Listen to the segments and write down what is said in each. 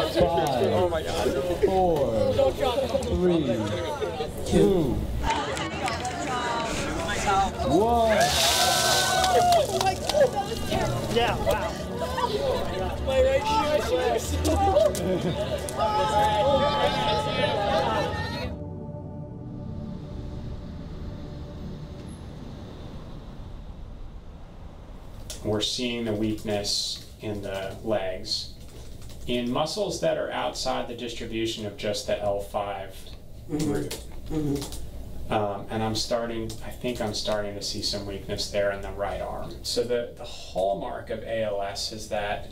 Five, four, three, two, one. Yeah, wow. My right We're seeing the weakness in the legs. In muscles that are outside the distribution of just the L5 root. Um, and I'm starting, I think I'm starting to see some weakness there in the right arm. So the, the hallmark of ALS is that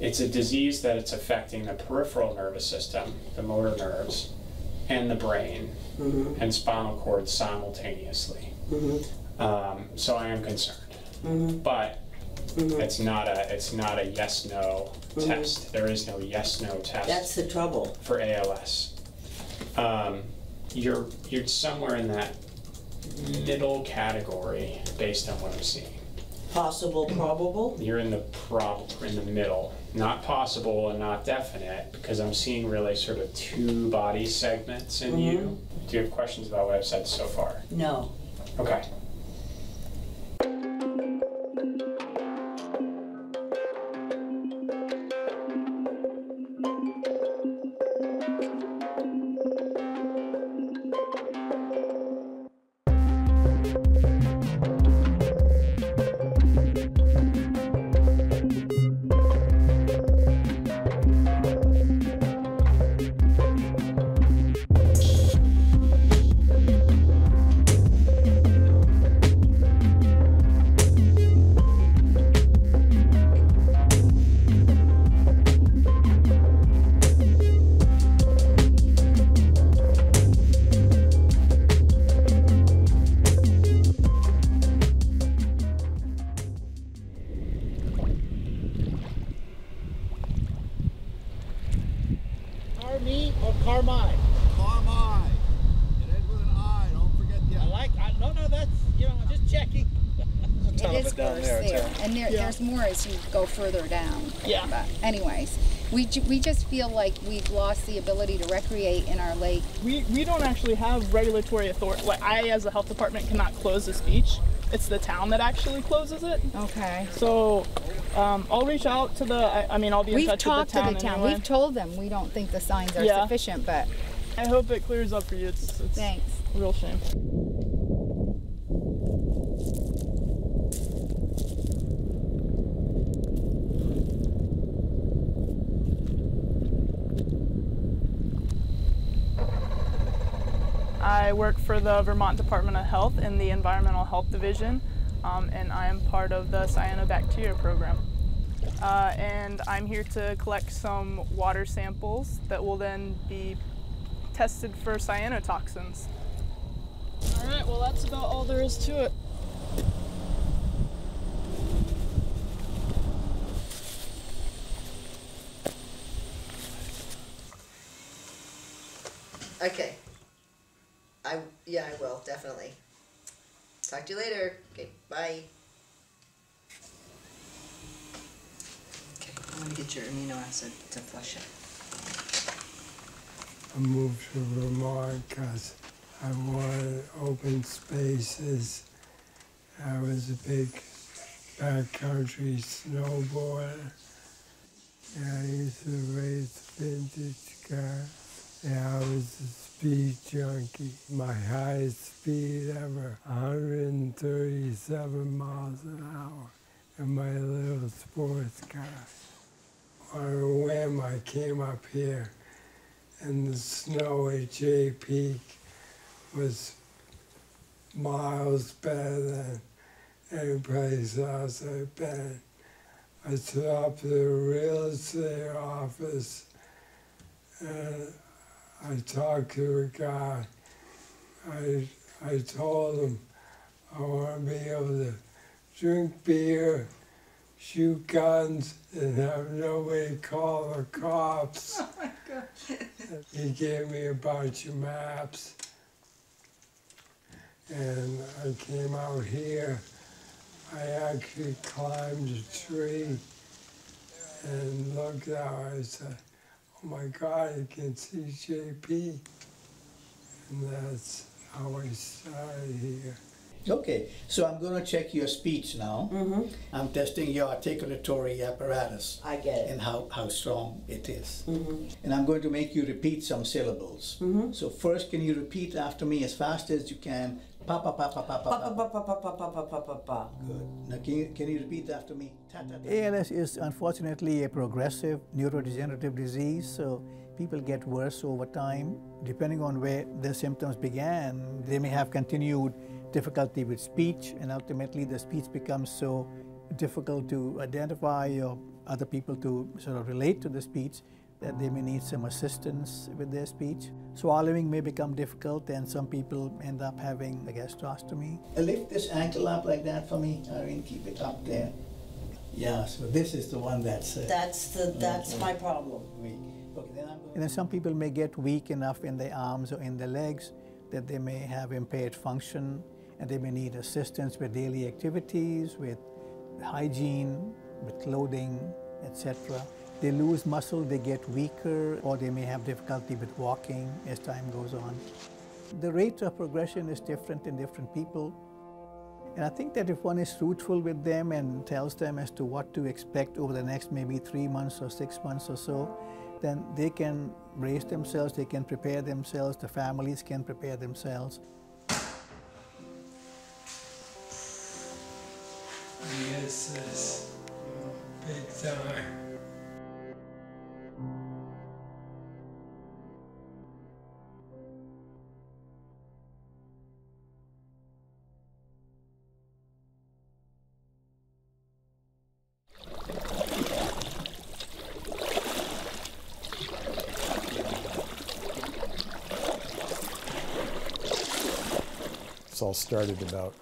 it's a disease that it's affecting the peripheral nervous system, the motor nerves, and the brain and spinal cord simultaneously. Um, so I am concerned. But Mm-hmm. it's not a it's not a yes no mm-hmm. test. There is no yes no test That's the trouble. for ALS. Um, you're you're somewhere in that middle category based on what I'm seeing. Possible, probable? You're in the prob in the middle, not possible and not definite, because I'm seeing really sort of two body segments in mm-hmm. you. Do you have questions about what I've said so far? No. Okay. There's more as you go further down. Yeah. But anyways, we, we just feel like we've lost the ability to recreate in our lake. We, we don't actually have regulatory authority. Like I, as a health department, cannot close this beach. It's the town that actually closes it. Okay. So um, I'll reach out to the. I, I mean, I'll be in We've touch talked with the to the town. Anyway. We've told them we don't think the signs are Yeah. sufficient, but I hope it clears up for you. It's, it's thanks. real shame. I work for the Vermont Department of Health in the Environmental Health Division, um, and I am part of the cyanobacteria program. Uh, and I'm here to collect some water samples that will then be tested for cyanotoxins. All right, well, that's about all there is to it. Okay. I, yeah, I will, definitely. Talk to you later. Okay, bye. Okay, I'm gonna get your amino acid to flush it. I moved to Vermont because I wanted open spaces. I was a big backcountry snowboarder. Yeah, I used to race vintage cars. Yeah, I was a speed junkie. My highest speed ever, 137 miles an hour in my little sports car. On a whim, I came up here and the snow at Jay Peak was miles better than any place else I've been. I stopped at the real estate office and I talked to a guy. I, I told him I want to be able to drink beer, shoot guns, and have nobody call the cops. Oh my He gave me a bunch of maps. And I came out here. I actually climbed a tree and looked out. I said, my God, I can see JP. And that's how I started here. Okay, so I'm going to check your speech now. I'm testing your articulatory apparatus I get it. and how, how strong it is. And I'm going to make you repeat some syllables. So first, can you repeat after me as fast as you can? Pa pa pa pa pa pa pa. Pa, pa, pa, pa, pa, pa, pa, pa, pa. Good. Now, can you, can you repeat after me? Ta, ta, ta. ALS is unfortunately a progressive neurodegenerative disease, so people get worse over time. Depending on where the symptoms began, they may have continued difficulty with speech, and ultimately the speech becomes so difficult to identify or other people to sort of relate to the speech that they may need some assistance with their speech. Swallowing may become difficult, and some people end up having a gastrostomy. Lift this ankle up like that for me, Irene. Keep it up there. Yeah, so this is the one that's. Uh, That's the, that's my problem. weak. Okay, then I'm and then some people may get weak enough in their arms or in their legs that they may have impaired function and they may need assistance with daily activities, with hygiene, with clothing, etc. They lose muscle, they get weaker, or they may have difficulty with walking as time goes on. The rate of progression is different in different people. And I think that if one is truthful with them and tells them as to what to expect over the next maybe three months or six months or so, then they can brace themselves, they can prepare themselves, the families can prepare themselves. Yes. Big time. This all started about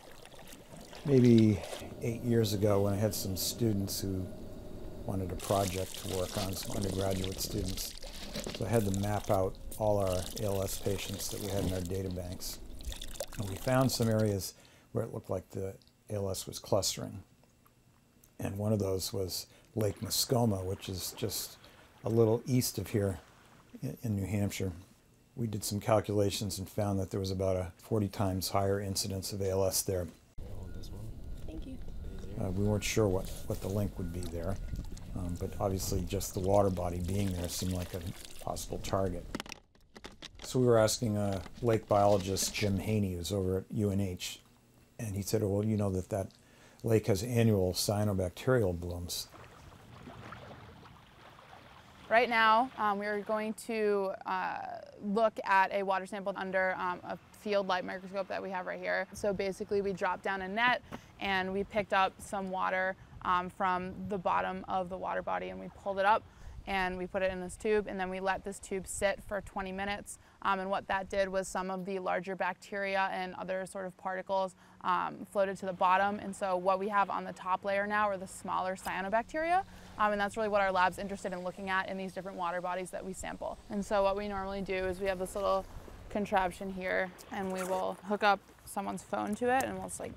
maybe eight years ago when I had some students who wanted a project to work on, some undergraduate students. So I had them map out all our ALS patients that we had in our data banks. And we found some areas where it looked like the ALS was clustering. And one of those was Lake Mascoma, which is just a little east of here in, in New Hampshire. We did some calculations and found that there was about a 40 times higher incidence of ALS there. Uh, we weren't sure what, what the link would be there, um, but obviously just the water body being there seemed like a possible target. So we were asking uh, lake biologist Jim Haney, who's over at UNH, and he said, well, you know that that lake has annual cyanobacterial blooms. Right now, um, we are going to uh, look at a water sample under um, a field light microscope that we have right here. So basically, we dropped down a net and we picked up some water um, from the bottom of the water body and we pulled it up and we put it in this tube and then we let this tube sit for 20 minutes. Um, and what that did was some of the larger bacteria and other sort of particles um, floated to the bottom. And so what we have on the top layer now are the smaller cyanobacteria um, and that's really what our lab's interested in looking at in these different water bodies that we sample. And so what we normally do is we have this little contraption here and we will hook up someone's phone to it and we'll just like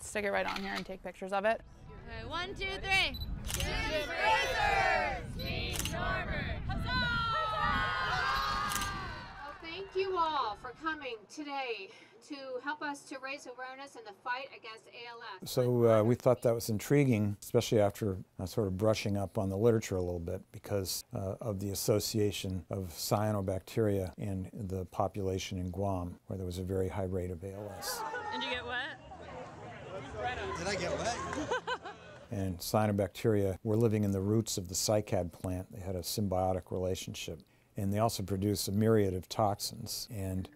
stick it right on here and take pictures of it. Okay, one, two, three. Well, thank you all for coming today to help us to raise awareness in the fight against ALS. So uh, we thought that was intriguing, especially after uh, sort of brushing up on the literature a little bit because uh, of the association of cyanobacteria in the population in Guam, where there was a very high rate of ALS. Did you get wet? Did I get wet? And cyanobacteria were living in the roots of the cycad plant. They had a symbiotic relationship. And they also produce a myriad of toxins. And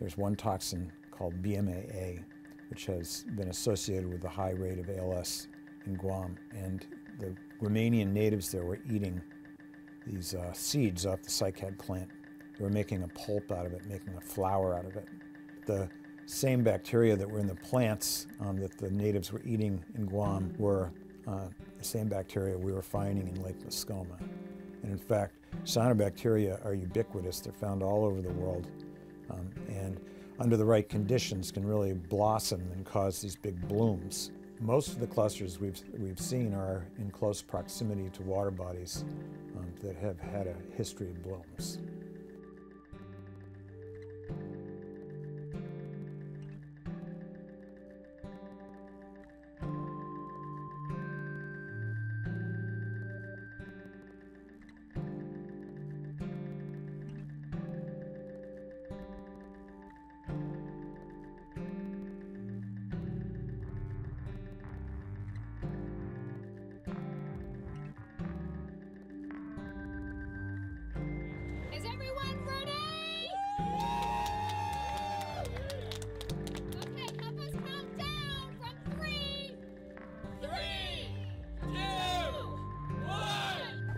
there's one toxin called BMAA, which has been associated with the high rate of ALS in Guam. And the Romanian natives there were eating these uh, seeds off the cycad plant. They were making a pulp out of it, making a flour out of it. The same bacteria that were in the plants um, that the natives were eating in Guam were uh, the same bacteria we were finding in Lake Mascoma. And in fact, cyanobacteria are ubiquitous. They're found all over the world. Um, and under the right conditions can really blossom and cause these big blooms. Most of the clusters we've, we've seen are in close proximity to water bodies um, that have had a history of blooms.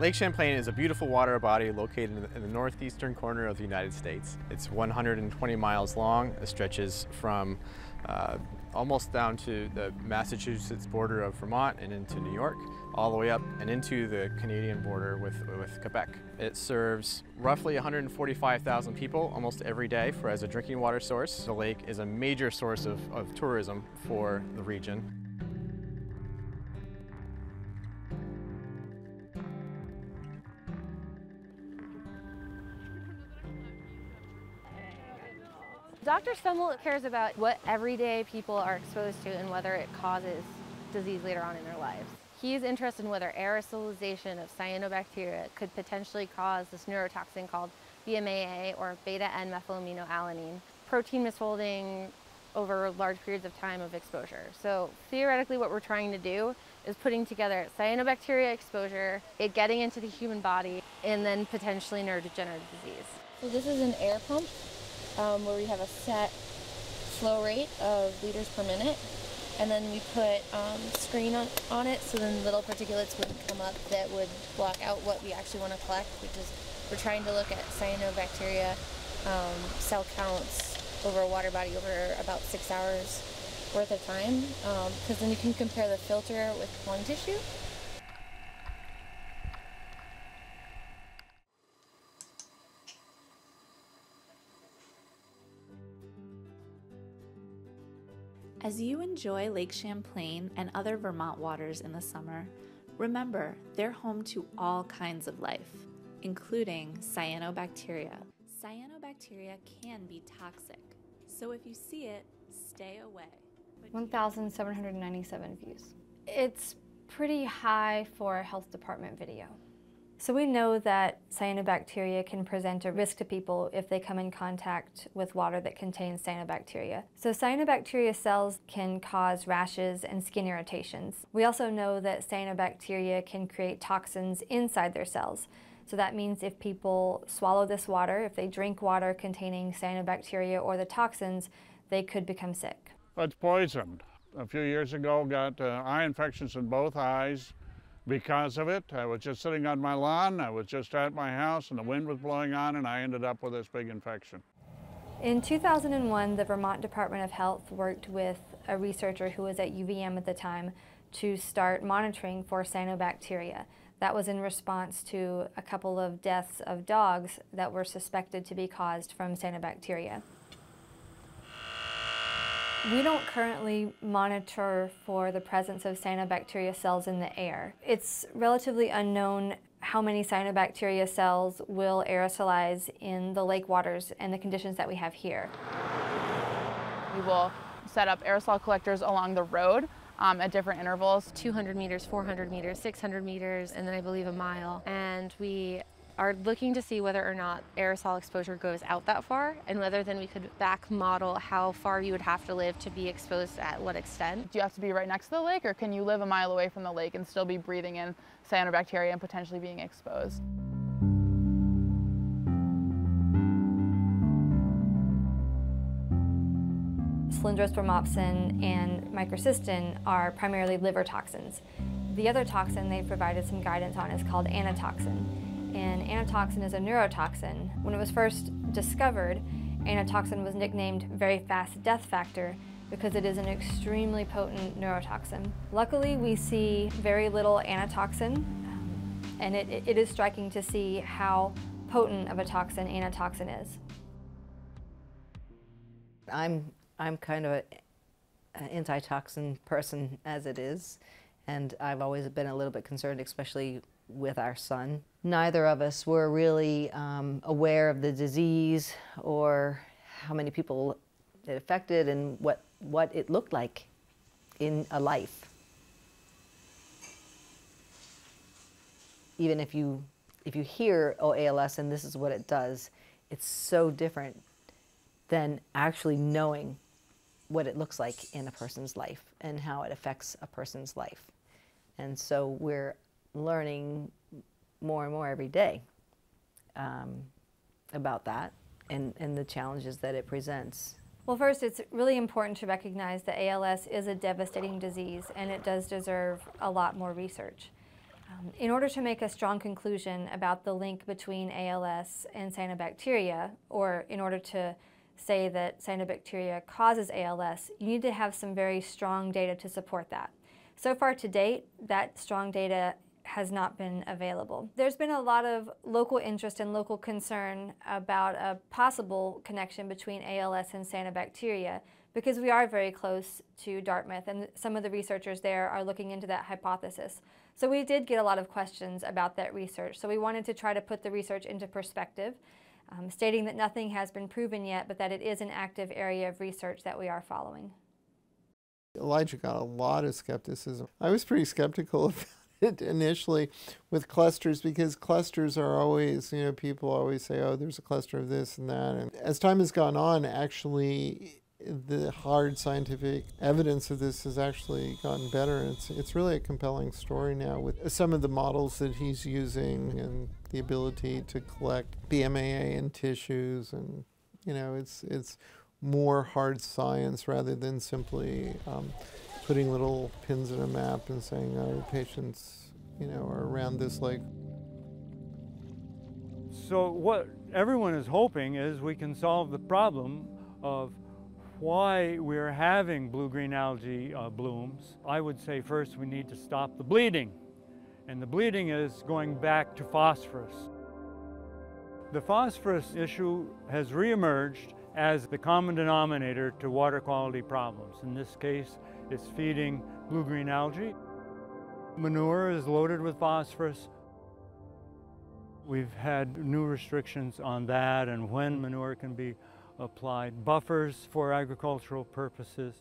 Lake Champlain is a beautiful water body located in the, northeastern corner of the United States. It's 120 miles long. It stretches from uh, almost down to the Massachusetts border of Vermont and into New York, all the way up and into the Canadian border with, with Quebec. It serves roughly 145,000 people almost every day for as a drinking water source. The lake is a major source of, of tourism for the region. Dr. Stommel cares about what everyday people are exposed to and whether it causes disease later on in their lives. He's interested in whether aerosolization of cyanobacteria could potentially cause this neurotoxin called BMAA or beta-N-methylaminoalanine, protein misfolding over large periods of time of exposure. So theoretically what we're trying to do is putting together cyanobacteria exposure, it getting into the human body, and then potentially neurodegenerative disease. So this is an air pump um, where we have a set flow rate of liters per minute. And then we put um, screen on, on it so then little particulates wouldn't come up that would block out what we actually want to collect, which is we're trying to look at cyanobacteria um, cell counts over a water body over about six hours worth of time because then you can compare the filter with one tissue. As you enjoy Lake Champlain and other Vermont waters in the summer, remember they're home to all kinds of life, including cyanobacteria. Cyanobacteria can be toxic, so if you see it, stay away. 1,797 views. It's pretty high for a health department video. So we know that cyanobacteria can present a risk to people if they come in contact with water that contains cyanobacteria. So cyanobacteria cells can cause rashes and skin irritations. We also know that cyanobacteria can create toxins inside their cells. So that means if people swallow this water, if they drink water containing cyanobacteria or the toxins, they could become sick. It's poisoned. A few years ago, got uh, eye infections in both eyes because of it. I was just sitting on my lawn, I was just at my house, and the wind was blowing on, and I ended up with this big infection. In 2001, the Vermont Department of Health worked with a researcher who was at UVM at the time to start monitoring for cyanobacteria. That was in response to a couple of deaths of dogs that were suspected to be caused from cyanobacteria. We don't currently monitor for the presence of cyanobacteria cells in the air. It's relatively unknown how many cyanobacteria cells will aerosolize in the lake waters and the conditions that we have here. We will set up aerosol collectors along the road um, at different intervals. 200 meters, 400 meters, 600 meters, and then I believe a mile. And we are looking to see whether or not aerosol exposure goes out that far and whether then we could back model how far you would have to live to be exposed at what extent. Do you have to be right next to the lake or can you live a mile away from the lake and still be breathing in cyanobacteria and potentially being exposed? Cylindrospermopsin and microcystin are primarily liver toxins. The other toxin they provided some guidance on is called anatoxin. And anatoxin is a neurotoxin. When it was first discovered, anatoxin was nicknamed very fast death factor because it is an extremely potent neurotoxin. Luckily, we see very little anatoxin, and it, it is striking to see how potent of a toxin anatoxin is. I'm, I'm kind of an antitoxin person as it is, and I've always been a little bit concerned, especially with our son. Neither of us were really um, aware of the disease or how many people it affected and what, what it looked like in a life. Even if you, if you hear, oh, ALS and this is what it does, it's so different than actually knowing what it looks like in a person's life and how it affects a person's life. And so we're learning more and more every day um, about that and, and the challenges that it presents. Well, first, it's really important to recognize that ALS is a devastating disease and it does deserve a lot more research. Um, in order to make a strong conclusion about the link between ALS and cyanobacteria, or in order to say that cyanobacteria causes ALS, you need to have some very strong data to support that. So far to date, that strong data has not been available. There's been a lot of local interest and local concern about a possible connection between ALS and cyanobacteria because we are very close to Dartmouth and some of the researchers there are looking into that hypothesis. So we did get a lot of questions about that research. So we wanted to try to put the research into perspective, um, stating that nothing has been proven yet, but that it is an active area of research that we are following. Elijah got a lot of skepticism. I was pretty skeptical it initially with clusters because clusters are always, you know, people always say, oh, there's a cluster of this and that. And as time has gone on, actually, the hard scientific evidence of this has actually gotten better. It's, it's really a compelling story now with some of the models that he's using and the ability to collect BMAA in tissues. And, you know, it's, it's more hard science rather than simply um, putting little pins in a map and saying, oh, patients, you know, are around this lake. So what everyone is hoping is we can solve the problem of why we're having blue-green algae uh, blooms. I would say first we need to stop the bleeding. And the bleeding is going back to phosphorus. The phosphorus issue has reemerged as the common denominator to water quality problems. In this case, it's feeding blue-green algae. Manure is loaded with phosphorus. We've had new restrictions on that and when manure can be applied, buffers for agricultural purposes.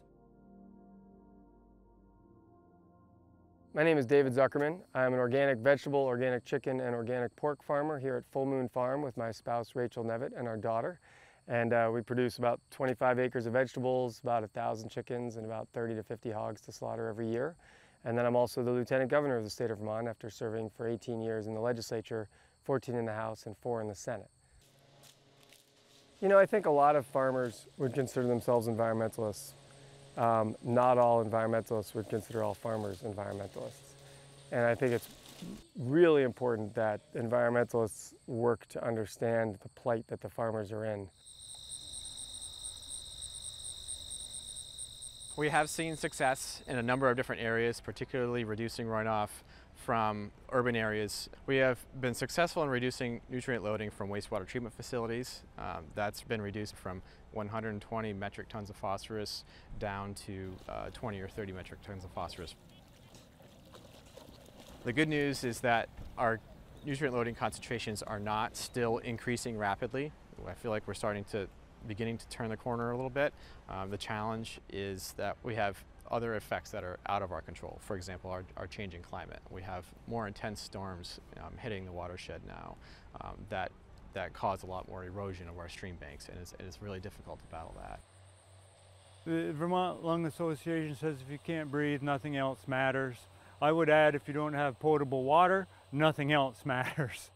My name is David Zuckerman. I'm an organic vegetable, organic chicken, and organic pork farmer here at Full Moon Farm with my spouse Rachel Nevitt and our daughter. And uh, we produce about 25 acres of vegetables, about 1,000 chickens, and about 30 to 50 hogs to slaughter every year. And then I'm also the Lieutenant Governor of the state of Vermont after serving for 18 years in the legislature, 14 in the House, and four in the Senate. You know, I think a lot of farmers would consider themselves environmentalists. Um, not all environmentalists would consider all farmers environmentalists. And I think it's really important that environmentalists work to understand the plight that the farmers are in. We have seen success in a number of different areas, particularly reducing runoff from urban areas. We have been successful in reducing nutrient loading from wastewater treatment facilities. Um, that's been reduced from 120 metric tons of phosphorus down to uh, 20 or 30 metric tons of phosphorus. The good news is that our nutrient loading concentrations are not still increasing rapidly. I feel like we're starting to beginning to turn the corner a little bit. Um, the challenge is that we have other effects that are out of our control. For example, our, our changing climate. We have more intense storms um, hitting the watershed now um, that, that cause a lot more erosion of our stream banks, and it's, and it's really difficult to battle that. The Vermont Lung Association says if you can't breathe, nothing else matters. I would add if you don't have potable water, nothing else matters.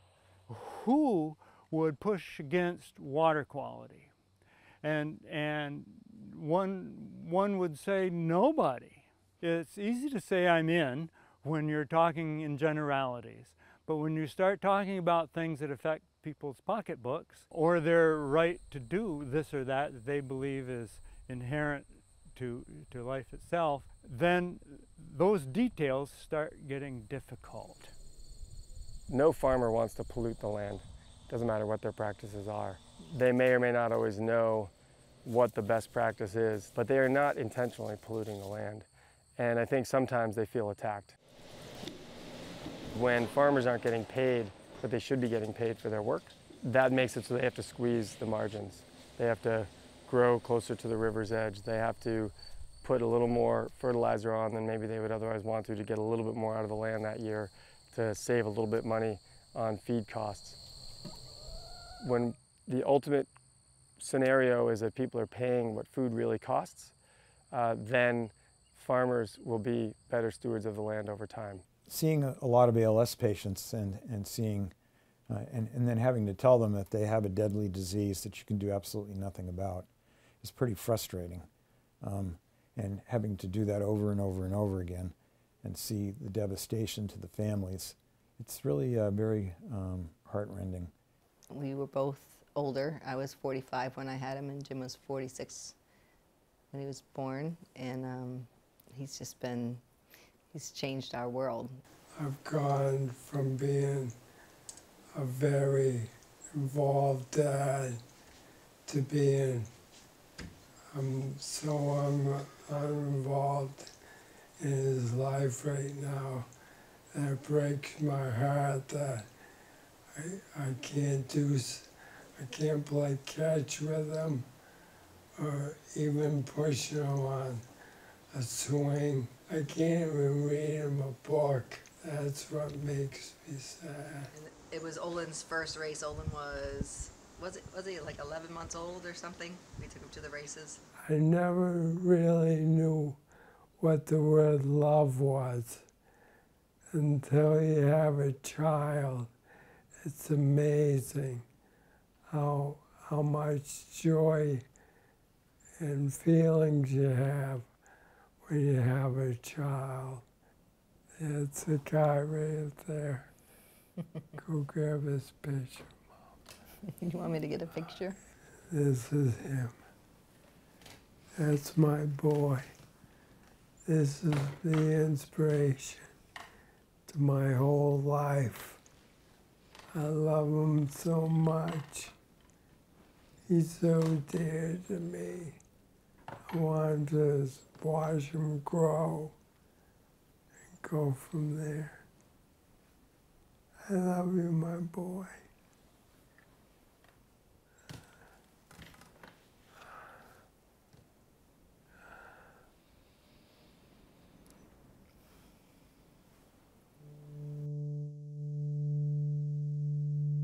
Who would push against water quality? And, and one, one would say nobody. It's easy to say I'm in when you're talking in generalities. But when you start talking about things that affect people's pocketbooks or their right to do this or that that they believe is inherent to, to life itself, then those details start getting difficult. No farmer wants to pollute the land. Doesn't matter what their practices are they may or may not always know what the best practice is, but they are not intentionally polluting the land. And I think sometimes they feel attacked. When farmers aren't getting paid, but they should be getting paid for their work, that makes it so they have to squeeze the margins. They have to grow closer to the river's edge. They have to put a little more fertilizer on than maybe they would otherwise want to to get a little bit more out of the land that year to save a little bit money on feed costs. When the ultimate scenario is that people are paying what food really costs, uh, then farmers will be better stewards of the land over time. Seeing a, a lot of ALS patients and, and seeing, uh, and, and then having to tell them that they have a deadly disease that you can do absolutely nothing about is pretty frustrating. Um, and having to do that over and over and over again and see the devastation to the families, it's really uh, very um, heartrending. We were both older. I was 45 when I had him, and Jim was 46 when he was born. And um, he's just been, he's changed our world. I've gone from being a very involved dad to being um, so un uninvolved in his life right now that it breaks my heart that I, I can't do I can't play catch with him or even push him on a swing. I can't even read him a book. That's what makes me sad. It was Olin's first race. Olin was was it was he like 11 months old or something? We took him to the races. I never really knew what the word love was until you have a child. It's amazing how, how much joy and feelings you have when you have a child. It's a guy right there. Go grab his picture. Mom. you want me to get a picture? This is him. That's my boy. This is the inspiration to my whole life. I love him so much. He's so dear to me. I want to watch him grow and go from there. I love you, my boy.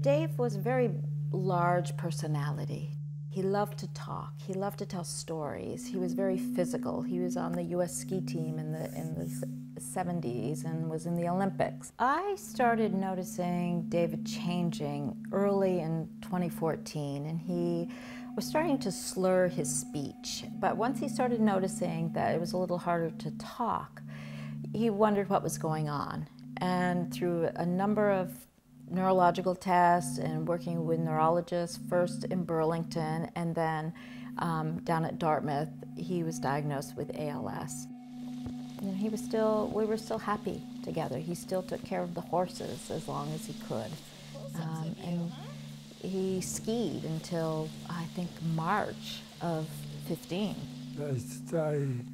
Dave was very large personality. He loved to talk. He loved to tell stories. He was very physical. He was on the U.S. ski team in the in the 70s and was in the Olympics. I started noticing David changing early in 2014, and he was starting to slur his speech. But once he started noticing that it was a little harder to talk, he wondered what was going on. And through a number of neurological tests and working with neurologists, first in Burlington and then um, down at Dartmouth, he was diagnosed with ALS. And he was still, we were still happy together. He still took care of the horses as long as he could. Um, and he skied until, I think, March of 15. I studied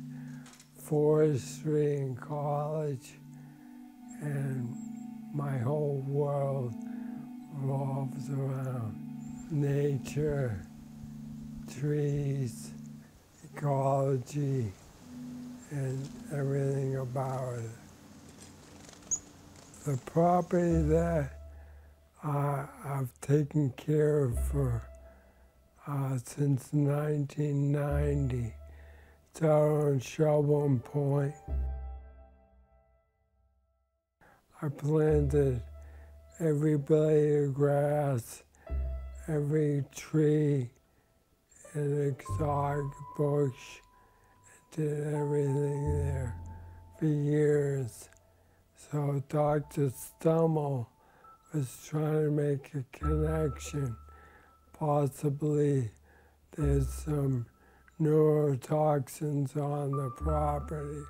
forestry in college and my whole world revolves around nature, trees, ecology, and everything about it. The property that I've taken care of for uh, since 1990, it's out on Shelburne Point. I planted every blade of grass, every tree, and exotic bush, and did everything there for years. So Dr. Stommel was trying to make a connection. Possibly there's some neurotoxins on the property.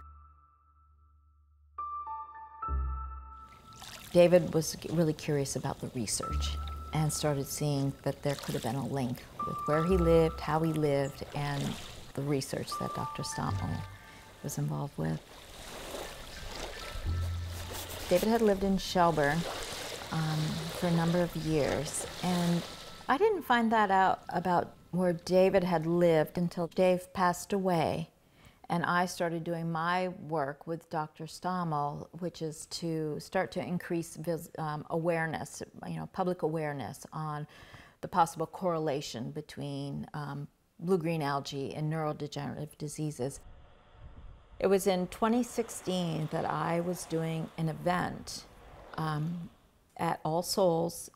David was really curious about the research and started seeing that there could have been a link with where he lived, how he lived, and the research that Dr. Stommel was involved with. David had lived in Shelburne um, for a number of years, and I didn't find that out about where David had lived until Dave passed away. And I started doing my work with Dr. Stommel, which is to start to increase um, awareness, you know, public awareness on the possible correlation between um, blue-green algae and neurodegenerative diseases. It was in 2016 that I was doing an event um, at All Souls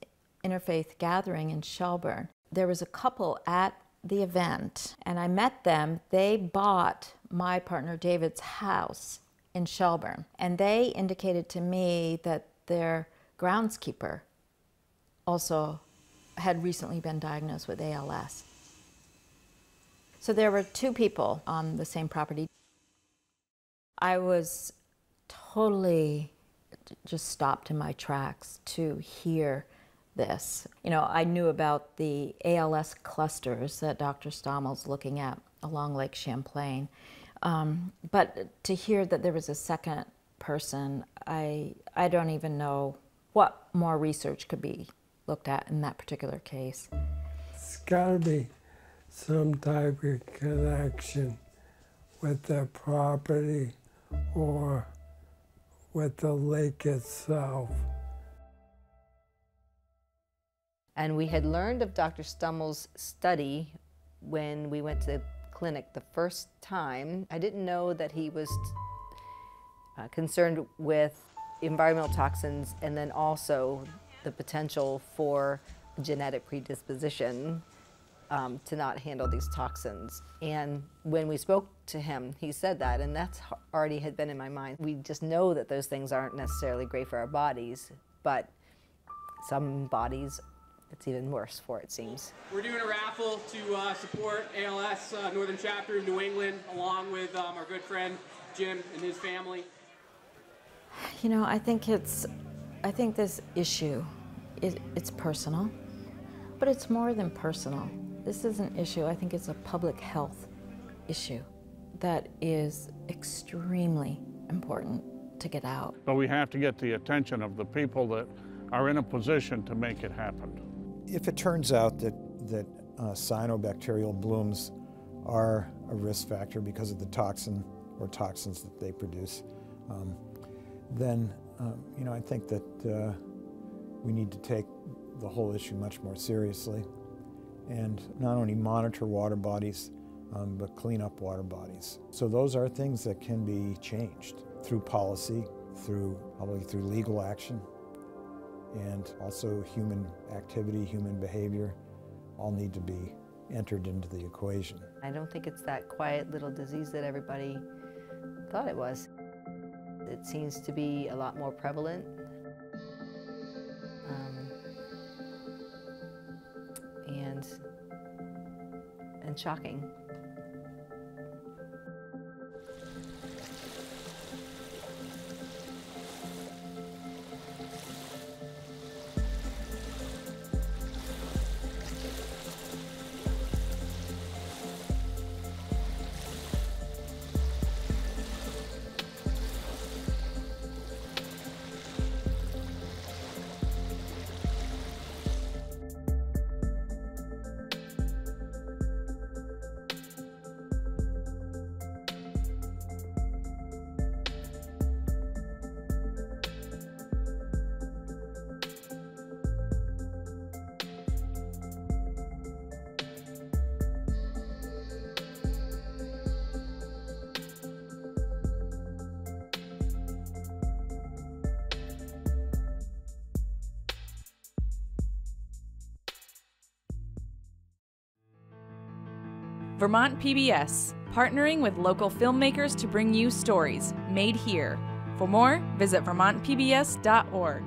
Interfaith Gathering in Shelburne. There was a couple at the event and I met them. They bought my partner David's house in Shelburne and they indicated to me that their groundskeeper also had recently been diagnosed with ALS. So there were two people on the same property. I was totally just stopped in my tracks to hear this. You know, I knew about the ALS clusters that Dr. Stommel's looking at along Lake Champlain. Um, but to hear that there was a second person, I, I don't even know what more research could be looked at in that particular case. It's got to be some type of connection with the property or with the lake itself. And we had learned of Dr. Stommel's study when we went to the clinic the first time. I didn't know that he was uh, concerned with environmental toxins and then also the potential for genetic predisposition um, to not handle these toxins. And when we spoke to him, he said that, and that's already had been in my mind. We just know that those things aren't necessarily great for our bodies, but some bodies it's even worse for, it seems. We're doing a raffle to uh, support ALS uh, Northern Chapter in New England, along with um, our good friend Jim and his family. You know, I think it's, I think this issue, is, it's personal, but it's more than personal. This is an issue, I think it's a public health issue that is extremely important to get out. But we have to get the attention of the people that are in a position to make it happen. If it turns out that, that uh, cyanobacterial blooms are a risk factor because of the toxin or toxins that they produce, um, then um, you know I think that uh, we need to take the whole issue much more seriously and not only monitor water bodies um, but clean up water bodies. So those are things that can be changed through policy, through probably through legal action, and also human activity, human behavior, all need to be entered into the equation. I don't think it's that quiet little disease that everybody thought it was. It seems to be a lot more prevalent. Um, and, and shocking. Vermont PBS, partnering with local filmmakers to bring you stories made here. For more, visit vermontpbs.org.